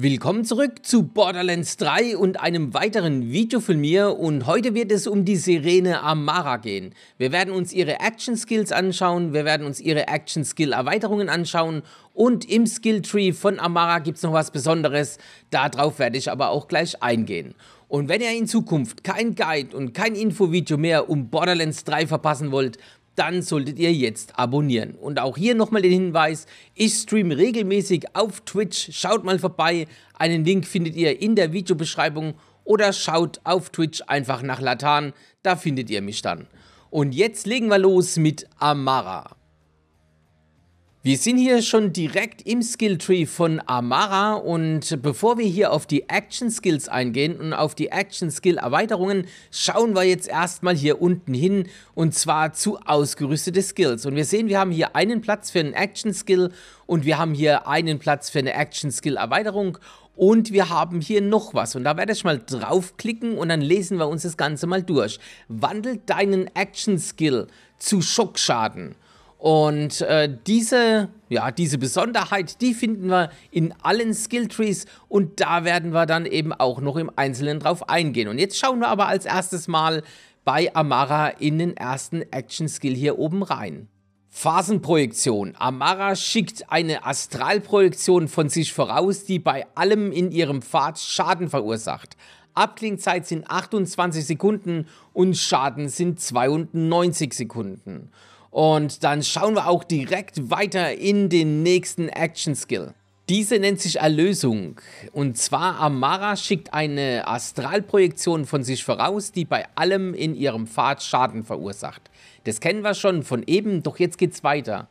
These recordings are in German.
Willkommen zurück zu Borderlands 3 und einem weiteren Video von mir und heute wird es um die Sirene Amara gehen. Wir werden uns ihre Action Skills anschauen, wir werden uns ihre Action Skill Erweiterungen anschauen und im Skill Tree von Amara gibt es noch was Besonderes, darauf werde ich aber auch gleich eingehen. Und wenn ihr in Zukunft kein Guide und kein Infovideo mehr um Borderlands 3 verpassen wollt, dann solltet ihr jetzt abonnieren. Und auch hier nochmal den Hinweis, ich streame regelmäßig auf Twitch, schaut mal vorbei, einen Link findet ihr in der Videobeschreibung oder schaut auf Twitch einfach nach Latan, da findet ihr mich dann. Und jetzt legen wir los mit Amara. Wir sind hier schon direkt im Skilltree von Amara und bevor wir hier auf die Action Skills eingehen und auf die Action Skill Erweiterungen, schauen wir jetzt erstmal hier unten hin und zwar zu ausgerüstete Skills. Und wir sehen, wir haben hier einen Platz für einen Action Skill und wir haben hier einen Platz für eine Action Skill Erweiterung und wir haben hier noch was und da werde ich mal draufklicken und dann lesen wir uns das Ganze mal durch. Wandelt deinen Action Skill zu Schockschaden. Und äh, diese, ja, diese Besonderheit, die finden wir in allen Skilltrees und da werden wir dann eben auch noch im Einzelnen drauf eingehen. Und jetzt schauen wir aber als erstes mal bei Amara in den ersten Action-Skill hier oben rein. Phasenprojektion. Amara schickt eine Astralprojektion von sich voraus, die bei allem in ihrem Pfad Schaden verursacht. Abklingzeit sind 28 Sekunden und Schaden sind 92 Sekunden. Und dann schauen wir auch direkt weiter in den nächsten Action Skill. Diese nennt sich Erlösung. Und zwar Amara schickt eine Astralprojektion von sich voraus, die bei allem in ihrem Pfad Schaden verursacht. Das kennen wir schon von eben, doch jetzt geht's weiter.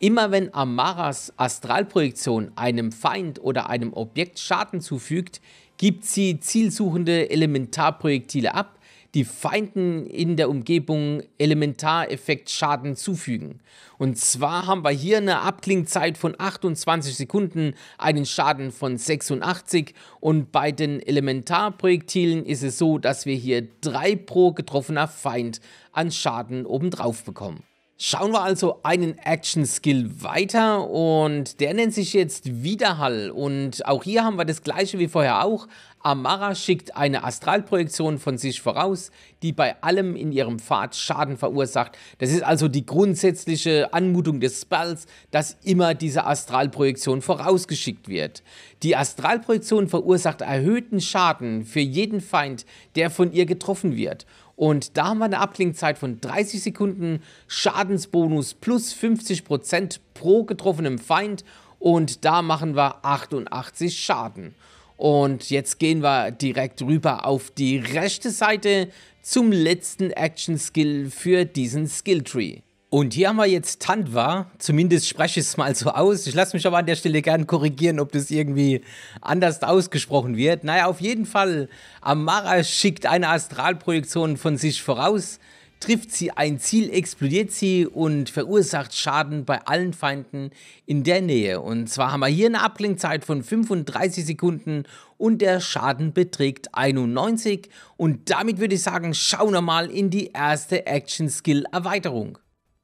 Immer wenn Amaras Astralprojektion einem Feind oder einem Objekt Schaden zufügt, gibt sie zielsuchende Elementarprojektile ab, die Feinden in der Umgebung Elementareffektschaden zufügen. Und zwar haben wir hier eine Abklingzeit von 28 Sekunden, einen Schaden von 86 und bei den Elementarprojektilen ist es so, dass wir hier 3 pro getroffener Feind an Schaden obendrauf bekommen. Schauen wir also einen Action-Skill weiter und der nennt sich jetzt Widerhall und auch hier haben wir das gleiche wie vorher auch. Amara schickt eine Astralprojektion von sich voraus, die bei allem in ihrem Pfad Schaden verursacht. Das ist also die grundsätzliche Anmutung des Spells, dass immer diese Astralprojektion vorausgeschickt wird. Die Astralprojektion verursacht erhöhten Schaden für jeden Feind, der von ihr getroffen wird. Und da haben wir eine Abklingzeit von 30 Sekunden, Schadensbonus plus 50% pro getroffenem Feind und da machen wir 88 Schaden. Und jetzt gehen wir direkt rüber auf die rechte Seite zum letzten Action Skill für diesen Skill Tree. Und hier haben wir jetzt Tandwa, zumindest spreche ich es mal so aus. Ich lasse mich aber an der Stelle gerne korrigieren, ob das irgendwie anders ausgesprochen wird. Naja, auf jeden Fall, Amara schickt eine Astralprojektion von sich voraus, trifft sie ein Ziel, explodiert sie und verursacht Schaden bei allen Feinden in der Nähe. Und zwar haben wir hier eine Abklingzeit von 35 Sekunden und der Schaden beträgt 91. Und damit würde ich sagen, schauen wir mal in die erste Action-Skill-Erweiterung.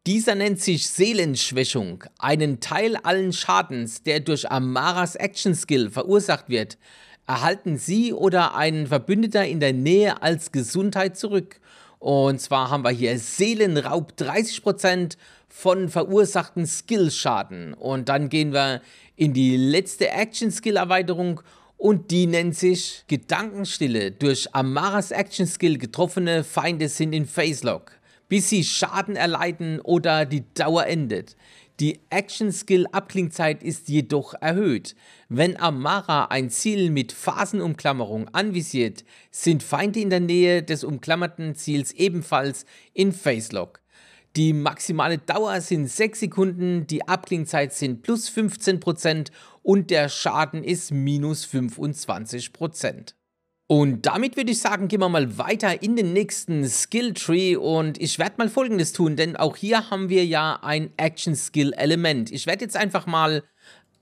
Dieser nennt sich Seelenschwächung. Einen Teil allen Schadens, der durch Amaras Action Skill verursacht wird, erhalten Sie oder ein Verbündeter in der Nähe als Gesundheit zurück. Und zwar haben wir hier Seelenraub 30% von verursachten Skillschaden. Und dann gehen wir in die letzte Action Skill Erweiterung und die nennt sich Gedankenstille. Durch Amaras Action Skill getroffene Feinde sind in Facelock bis sie Schaden erleiden oder die Dauer endet. Die Action-Skill-Abklingzeit ist jedoch erhöht. Wenn Amara ein Ziel mit Phasenumklammerung anvisiert, sind Feinde in der Nähe des umklammerten Ziels ebenfalls in Facelock. Die maximale Dauer sind 6 Sekunden, die Abklingzeit sind plus 15% und der Schaden ist minus 25%. Und damit würde ich sagen, gehen wir mal weiter in den nächsten Skill Tree und ich werde mal folgendes tun, denn auch hier haben wir ja ein Action Skill Element. Ich werde jetzt einfach mal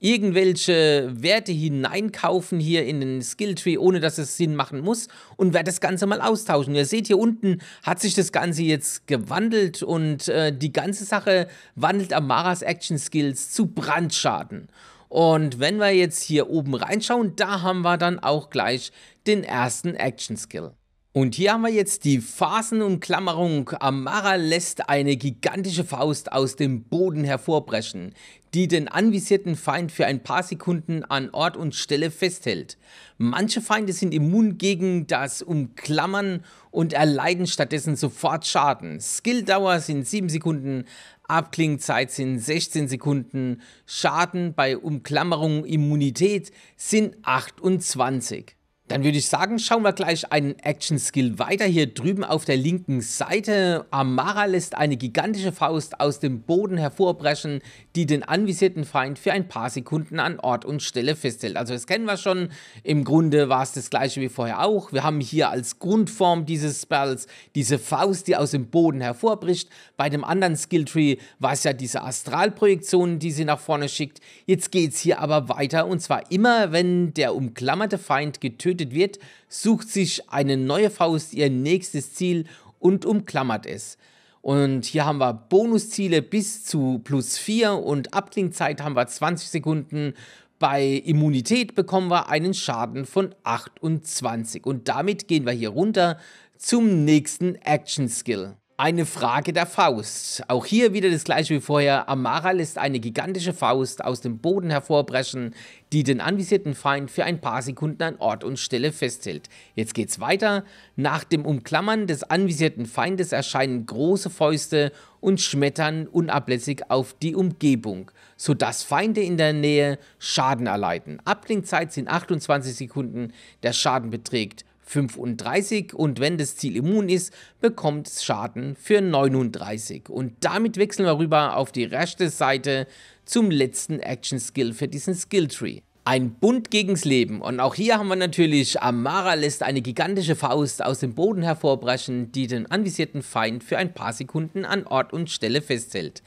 irgendwelche Werte hineinkaufen hier in den Skill Tree, ohne dass es Sinn machen muss und werde das Ganze mal austauschen. Ihr seht hier unten hat sich das Ganze jetzt gewandelt und äh, die ganze Sache wandelt Amaras Action Skills zu Brandschaden. Und wenn wir jetzt hier oben reinschauen, da haben wir dann auch gleich den ersten Action Skill. Und hier haben wir jetzt die Phasenumklammerung. Amara lässt eine gigantische Faust aus dem Boden hervorbrechen, die den anvisierten Feind für ein paar Sekunden an Ort und Stelle festhält. Manche Feinde sind immun gegen das Umklammern und erleiden stattdessen sofort Schaden. Skilldauer sind 7 Sekunden, Abklingzeit sind 16 Sekunden, Schaden bei Umklammerung Immunität sind 28. Dann würde ich sagen, schauen wir gleich einen Action-Skill weiter. Hier drüben auf der linken Seite. Amara lässt eine gigantische Faust aus dem Boden hervorbrechen, die den anvisierten Feind für ein paar Sekunden an Ort und Stelle festhält. Also das kennen wir schon. Im Grunde war es das gleiche wie vorher auch. Wir haben hier als Grundform dieses Spells diese Faust, die aus dem Boden hervorbricht. Bei dem anderen Skilltree war es ja diese Astralprojektion, die sie nach vorne schickt. Jetzt geht es hier aber weiter und zwar immer, wenn der umklammerte Feind getötet getötet wird, sucht sich eine neue Faust ihr nächstes Ziel und umklammert es. Und hier haben wir Bonusziele bis zu plus 4 und Abklingzeit haben wir 20 Sekunden. Bei Immunität bekommen wir einen Schaden von 28. Und damit gehen wir hier runter zum nächsten Action Skill. Eine Frage der Faust. Auch hier wieder das gleiche wie vorher. Amara lässt eine gigantische Faust aus dem Boden hervorbrechen, die den anvisierten Feind für ein paar Sekunden an Ort und Stelle festhält. Jetzt geht's weiter. Nach dem Umklammern des anvisierten Feindes erscheinen große Fäuste und schmettern unablässig auf die Umgebung, sodass Feinde in der Nähe Schaden erleiden. Abklingzeit sind 28 Sekunden. Der Schaden beträgt 35 und wenn das Ziel immun ist, bekommt es Schaden für 39. Und damit wechseln wir rüber auf die rechte Seite zum letzten Action Skill für diesen Skill Tree. Ein Bund gegens Leben und auch hier haben wir natürlich, Amara lässt eine gigantische Faust aus dem Boden hervorbrechen, die den anvisierten Feind für ein paar Sekunden an Ort und Stelle festhält.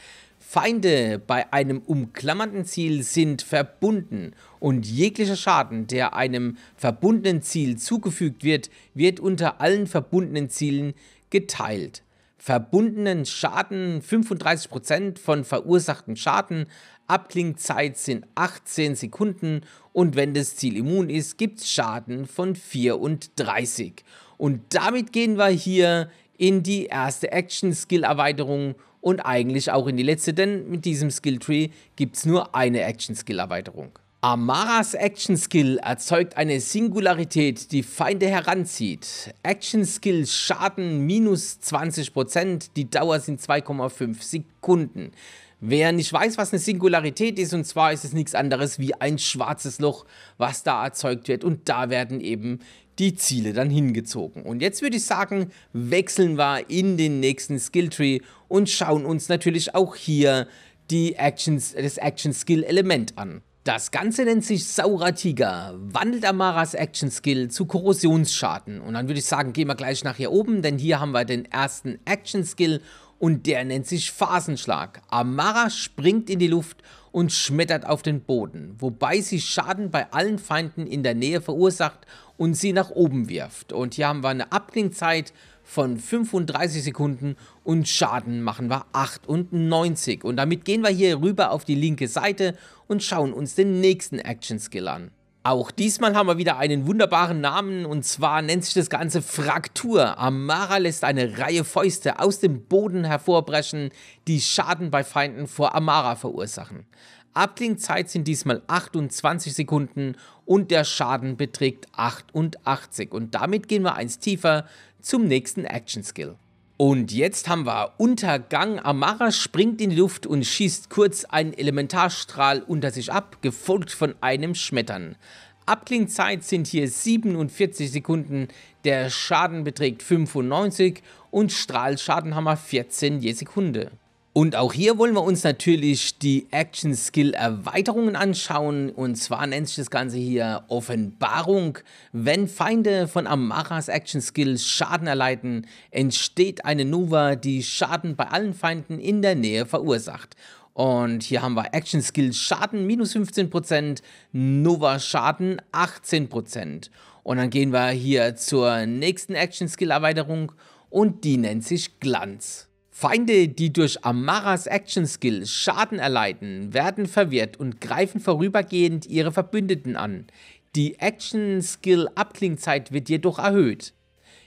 Feinde bei einem umklammernden Ziel sind verbunden und jeglicher Schaden, der einem verbundenen Ziel zugefügt wird, wird unter allen verbundenen Zielen geteilt. Verbundenen Schaden 35% von verursachten Schaden, Abklingzeit sind 18 Sekunden und wenn das Ziel immun ist, gibt es Schaden von 34. Und damit gehen wir hier in die erste Action-Skill-Erweiterung und eigentlich auch in die letzte, denn mit diesem Skilltree gibt es nur eine Action-Skill-Erweiterung. Amaras Action Skill erzeugt eine Singularität, die Feinde heranzieht. Action Skill Schaden minus 20%, die Dauer sind 2,5 Sekunden. Wer nicht weiß, was eine Singularität ist, und zwar ist es nichts anderes wie ein schwarzes Loch, was da erzeugt wird und da werden eben die Ziele dann hingezogen. Und jetzt würde ich sagen, wechseln wir in den nächsten Skilltree und schauen uns natürlich auch hier die Actions, das Action Skill Element an. Das Ganze nennt sich Saurer Tiger, wandelt Amaras Action Skill zu Korrosionsschaden. Und dann würde ich sagen, gehen wir gleich nach hier oben, denn hier haben wir den ersten Action Skill und der nennt sich Phasenschlag. Amara springt in die Luft und schmettert auf den Boden, wobei sie Schaden bei allen Feinden in der Nähe verursacht und sie nach oben wirft. Und hier haben wir eine Abklingzeit von 35 Sekunden und Schaden machen wir 98. Und damit gehen wir hier rüber auf die linke Seite und schauen uns den nächsten Action Skill an. Auch diesmal haben wir wieder einen wunderbaren Namen und zwar nennt sich das Ganze Fraktur. Amara lässt eine Reihe Fäuste aus dem Boden hervorbrechen, die Schaden bei Feinden vor Amara verursachen. Abklingzeit sind diesmal 28 Sekunden und der Schaden beträgt 88 und damit gehen wir eins tiefer zum nächsten Action Skill. Und jetzt haben wir Untergang. Amara springt in die Luft und schießt kurz einen Elementarstrahl unter sich ab, gefolgt von einem Schmettern. Abklingzeit sind hier 47 Sekunden, der Schaden beträgt 95 und Strahlschaden haben wir 14 je Sekunde. Und auch hier wollen wir uns natürlich die Action Skill Erweiterungen anschauen. Und zwar nennt sich das Ganze hier Offenbarung. Wenn Feinde von Amaras Action Skill Schaden erleiden, entsteht eine Nova, die Schaden bei allen Feinden in der Nähe verursacht. Und hier haben wir Action Skill Schaden minus 15%, Nova Schaden 18%. Und dann gehen wir hier zur nächsten Action Skill Erweiterung und die nennt sich Glanz. Feinde, die durch Amaras Action Skill Schaden erleiden, werden verwirrt und greifen vorübergehend ihre Verbündeten an. Die Action Skill Abklingzeit wird jedoch erhöht.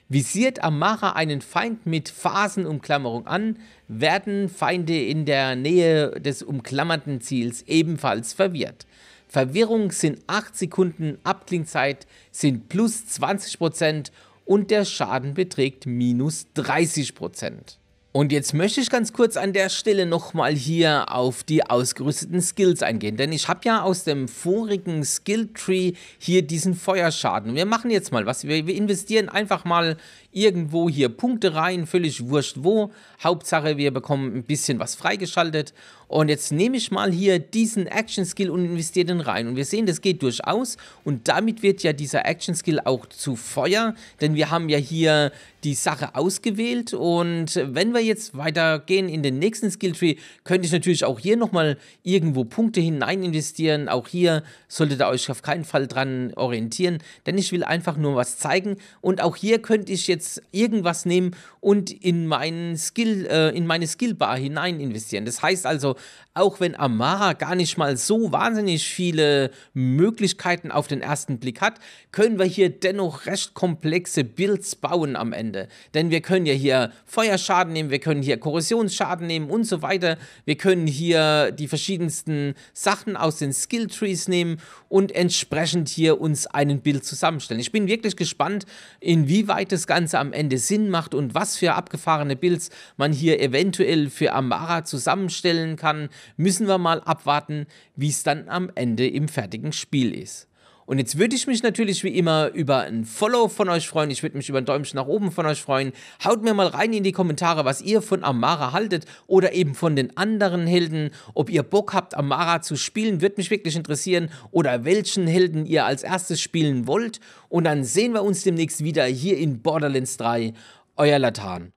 Visiert Amara einen Feind mit Phasenumklammerung an, werden Feinde in der Nähe des umklammerten Ziels ebenfalls verwirrt. Verwirrung sind 8 Sekunden, Abklingzeit sind plus 20% und der Schaden beträgt minus 30%. Und jetzt möchte ich ganz kurz an der Stelle nochmal hier auf die ausgerüsteten Skills eingehen, denn ich habe ja aus dem vorigen Skilltree hier diesen Feuerschaden. Wir machen jetzt mal was, wir investieren einfach mal irgendwo hier Punkte rein, völlig wurscht wo. Hauptsache wir bekommen ein bisschen was freigeschaltet. Und jetzt nehme ich mal hier diesen Action Skill und investiere den rein. Und wir sehen, das geht durchaus. Und damit wird ja dieser Action Skill auch zu Feuer, denn wir haben ja hier die Sache ausgewählt. Und wenn wir jetzt weitergehen in den nächsten Skilltree, könnte ich natürlich auch hier nochmal irgendwo Punkte hinein investieren. Auch hier solltet ihr euch auf keinen Fall dran orientieren, denn ich will einfach nur was zeigen. Und auch hier könnte ich jetzt irgendwas nehmen und in, meinen Skill, äh, in meine Skillbar hinein investieren. Das heißt also, auch wenn Amara gar nicht mal so wahnsinnig viele Möglichkeiten auf den ersten Blick hat, können wir hier dennoch recht komplexe Builds bauen am Ende. Denn wir können ja hier Feuerschaden nehmen, wir können hier Korrosionsschaden nehmen und so weiter. Wir können hier die verschiedensten Sachen aus den Skilltrees nehmen und entsprechend hier uns einen Bild zusammenstellen. Ich bin wirklich gespannt, inwieweit das Ganze am Ende Sinn macht und was für abgefahrene Builds man hier eventuell für Amara zusammenstellen kann müssen wir mal abwarten, wie es dann am Ende im fertigen Spiel ist. Und jetzt würde ich mich natürlich wie immer über ein Follow von euch freuen. Ich würde mich über ein Däumchen nach oben von euch freuen. Haut mir mal rein in die Kommentare, was ihr von Amara haltet oder eben von den anderen Helden. Ob ihr Bock habt, Amara zu spielen, würde mich wirklich interessieren. Oder welchen Helden ihr als erstes spielen wollt. Und dann sehen wir uns demnächst wieder hier in Borderlands 3. Euer Latan.